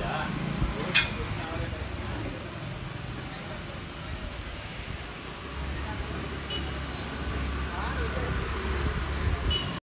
Yeah.